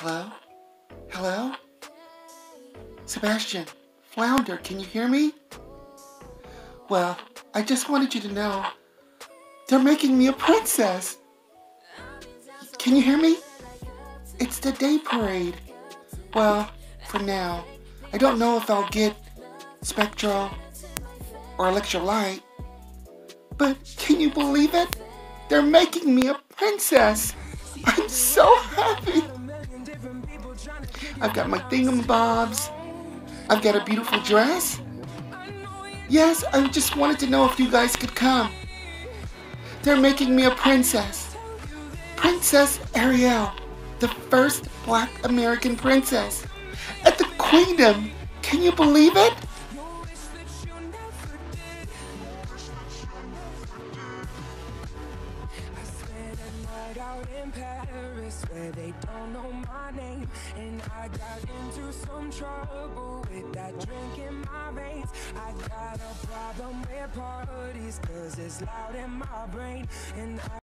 Hello? Hello? Sebastian, Flounder, can you hear me? Well, I just wanted you to know they're making me a princess. Can you hear me? It's the day parade. Well, for now. I don't know if I'll get Spectral or Electrolyte. But can you believe it? They're making me a princess. I'm so. I've got my thingamabobs. I've got a beautiful dress. Yes, I just wanted to know if you guys could come. They're making me a princess. Princess Ariel, the first black American princess. At the Queendom. Can you believe it? where they don't know my name And I got into some trouble with that drink in my veins. I got a problem with parties cause it's loud in my brain. And I